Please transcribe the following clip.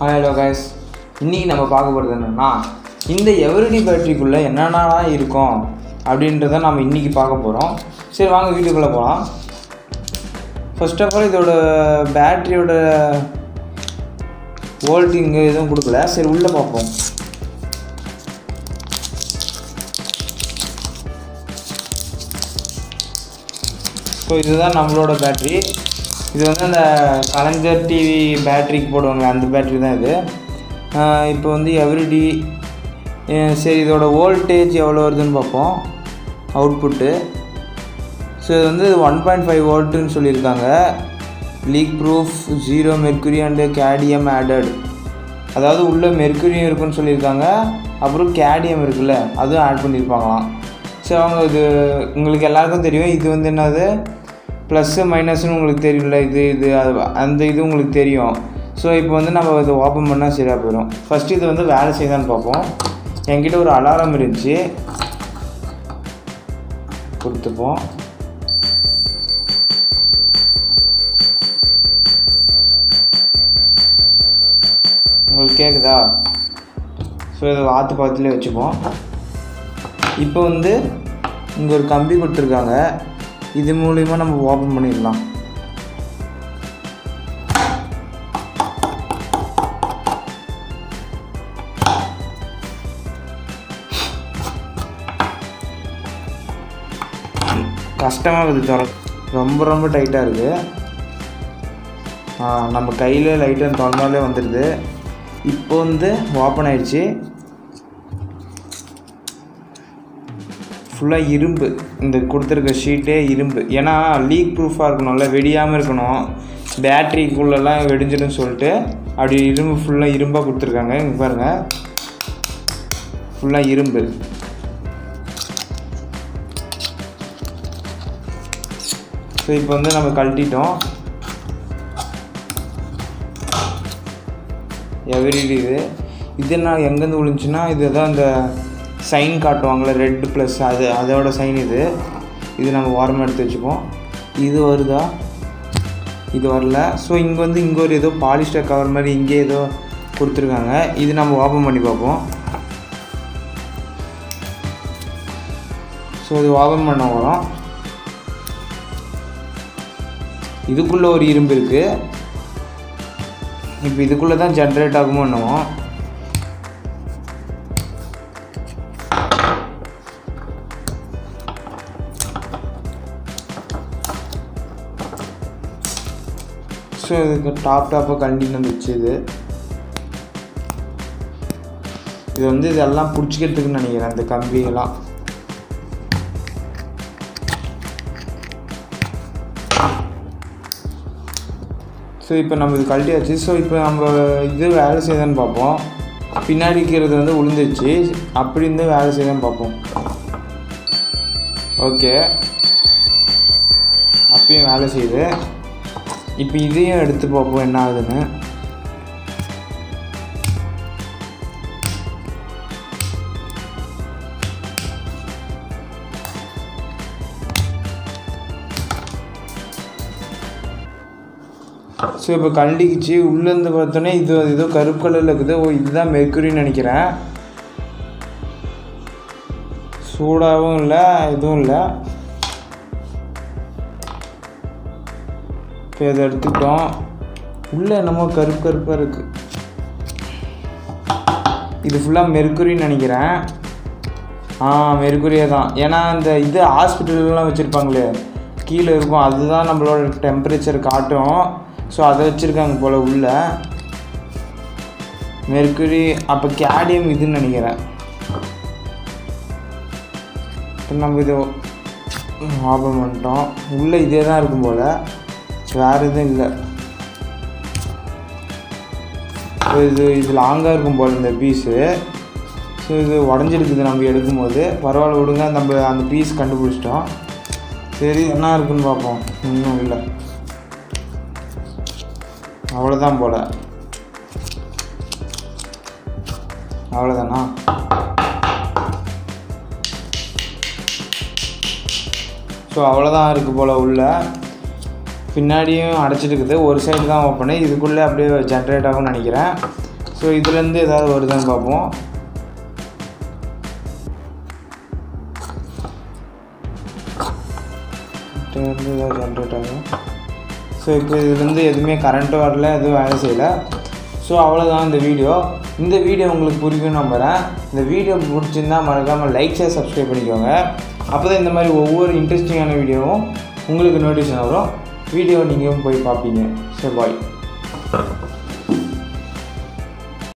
Hello guys இன்றைக்கி நம்ம பார்க்க போகிறது என்னென்னா இந்த எவரிடி பேட்டரிக்குள்ளே என்னென்னலாம் இருக்கும் அப்படின்றத நம்ம இன்றைக்கி பார்க்க போகிறோம் சரி வாங்க வீட்டுக்குள்ளே போகலாம் ஃபர்ஸ்ட் ஆஃப் ஆல் இதோட பேட்டரியோட வோல்டிங்கு எதுவும் கொடுக்கல. சரி உள்ளே பார்ப்போம். ஸோ இதுதான் நம்மளோட பேட்ரி இது வந்து அந்த கலைஞர் டிவி பேட்டரிக்கு போடுவாங்களே அந்த பேட்ரி தான் இது. இப்போ வந்து எவ்ரிடி சரி இதோட வோல்டேஜ் எவ்வளோ வருதுன்னு பார்ப்போம். அவுட்புட்டு ஸோ இது வந்து ஒன் பாயிண்ட் ஃபைவ் வோல்ட்டுன்னு சொல்லியிருக்காங்க. Leak proof zero mercury and cadmium added அதாவது உள்ளே மெர்க்குரியும் இருக்குன்னு சொல்லியிருக்காங்க. அப்புறம் கேடியம் இருக்குல்ல அதுவும் ஆட் பண்ணியிருப்பாங்களாம். ஸோ அவங்க இது உங்களுக்கு எல்லாருக்கும் தெரியும். இது வந்து என்னது? ப்ளஸ்ஸு மைனஸ்னு உங்களுக்கு தெரியும்ல இது இது அது அந்த இது உங்களுக்கு தெரியும். ஸோ இப்போ வந்து நம்ம இதை ஓப்பன் பண்ணால் சரியாக போயிடும். ஃபஸ்ட்டு இது வந்து வேலை செய்யுதான்னு பார்ப்போம். என்கிட்ட ஒரு அலாரம் இருந்துச்சு. கொடுத்துப்போம். உங்களுக்கு கேட்குதா ஸோ இதை வாத்து பக்கத்துலேயே வச்சுப்போம். இப்போ வந்து இங்கே ஒரு கம்பி கொடுத்துருக்காங்க. இது மூலிமா நம்ம ஓப்பன் பண்ணிடலாம். கஷ்டமாக இருக்குது திற ரொம்ப ரொம்ப டைட்டாக இருக்குது நம்ம கையில் லைட்டாக திறந்தாலே வந்துடுது இப்போ வந்து ஓப்பன் ஆயிடுச்சு. ஃபுல்லாக இரும்பு. இந்த கொடுத்துருக்க ஷீட்டே இரும்பு. ஏன்னா லீக் ப்ரூஃபாக இருக்கணும்ல வெடியாமல் இருக்கணும். பேட்ரிக்குள்ளெல்லாம் வெடிஞ்சிடும் சொல்லிட்டு அப்படி இரும்பு ஃபுல்லாக இரும்பாக கொடுத்துருக்காங்க. இங்கே பாருங்கள் ஃபுல்லாக இரும்பு. ஸோ இப்போ வந்து நம்ம கழட்டிட்டோம். எவரிடி இது. இது நான் எங்கேருந்து விழுந்துச்சுன்னா இதுதான் இந்த சைன் காட்டுவாங்கள்ல ரெட் ப்ளஸ் அது அதோட சைன் இது. இது நம்ம ஓரமாக எடுத்து வச்சுப்போம். இது வருதா? இது வரல. ஸோ இங்கே வந்து இங்கே ஒரு ஏதோ பாலிஸ்டர் கவர் மாதிரி இங்கே ஏதோ கொடுத்துருக்காங்க. இது நம்ம ஓப்பன் பண்ணி பார்ப்போம். ஸோ இது ஓப்பன் பண்ண வரோம் இதுக்குள்ளே ஒரு இரும்பு இருக்குது இப்போ இதுக்குள்ளே தான் ஜென்ரேட் ஆகுமோ என்னவோ ஸோ இதுக்கு டாப் டாப்பாக கண்டினியூ வந்துச்சு இது. இது வந்து இதெல்லாம் பிடிச்சிக்கிறதுக்குன்னு நினைக்கிறேன் அந்த கம்பியெல்லாம். ஸோ இப்போ நம்ம இது கழட்டியாச்சு. ஸோ இப்போ நம்ம இது வேலை செய்யுதான்னு பார்ப்போம். பின்னாடி இருக்கிறது வந்து உளுந்துச்சு. அப்படி இருந்து வேலை செய்யுதான்னு பார்ப்போம். ஓகே அப்பயும் வேலை செய்யுது. இப்போ இதையும் எடுத்து பார்ப்போம் என்ன ஆகுதுன்னு. ஸோ இப்போ கழட்டிக்கிச்சு உள்ளேருந்து பார்த்தோன்னே இது ஏதோ கருப்பு கலரில் இருக்குது. ஓ இதுதான் மெர்க்குரின்னு நினைக்கிறேன். சூடாகவும் இல்லை எதுவும் இல்லை. இப்போ இதை எடுத்துக்கிட்டோம் உள்ளே என்னமோ கருப்பு கருப்பாக இருக்குது இது ஃபுல்லாக மெருக்குரின்னு நினைக்கிறேன். ஆ மெருக்குரியே தான். ஏன்னா இந்த இது ஹாஸ்பிட்டல்லாம் வச்சுருப்பாங்களே கீழே இருக்கும். அதுதான் நம்மளோட டெம்பரேச்சர் காட்டும். ஸோ அதை வச்சுருக்காங்க போல் உள்ள. மெர்க்குரி அப்போ கேடியம் இதுன்னு நினைக்கிறேன். இப்போ நம்ம இது ஆபம் பண்ணிட்டோம். உள்ளே இதே தான் இருக்கும் போல். வேறு எதுவும் இல்லை இது இது லாங்காக இருக்கும் போல் இந்த பீஸு ஸோ இது உடஞ்சிருக்குது நம்ம எடுக்கும்போது. பரவாயில்ல விடுங்க நம்ம அந்த பீஸ் கண்டுபிடிச்சிட்டோம். சரி என்ன இருக்குன்னு பார்ப்போம். இன்னும் இல்லை. அவ்வளோதான் போல். அவ்வளோதானா ஸோ அவ்வளோதான் இருக்குது போல் உள்ள. பின்னாடியும் அடைச்சிட்டு இருக்குது ஒரு சைடு தான் ஓப்பனு இதுக்குள்ளே அப்படியே ஜென்ரேட் ஆகும்னு நினைக்கிறேன். ஸோ இதுலேருந்து ஏதாவது வருதான்னு பார்ப்போம். இதுலேருந்து ஏதாவது ஜென்ரேட் ஆகும் ஸோ இப்போ இதுலேருந்து எதுவுமே கரண்ட்டும் வரல எதுவும் வேலை செய்யலை. ஸோ அவ்வளோதான் இந்த வீடியோ. இந்த வீடியோ உங்களுக்கு பிடிக்கும் நம்புகிறேன் இந்த வீடியோ பிடிச்சிருந்தா மறக்காமல் லைக் ஷேர் சப்ஸ்கிரைப் பண்ணிக்கோங்க. அப்போ தான் இந்த மாதிரி ஒவ்வொரு இன்ட்ரெஸ்டிங்கான வீடியோவும் உங்களுக்கு நோட்டிஃபிகேஷன் வரும். வீடியோ நீங்களும் போய் பார்ப்பீங்க சரி பாய்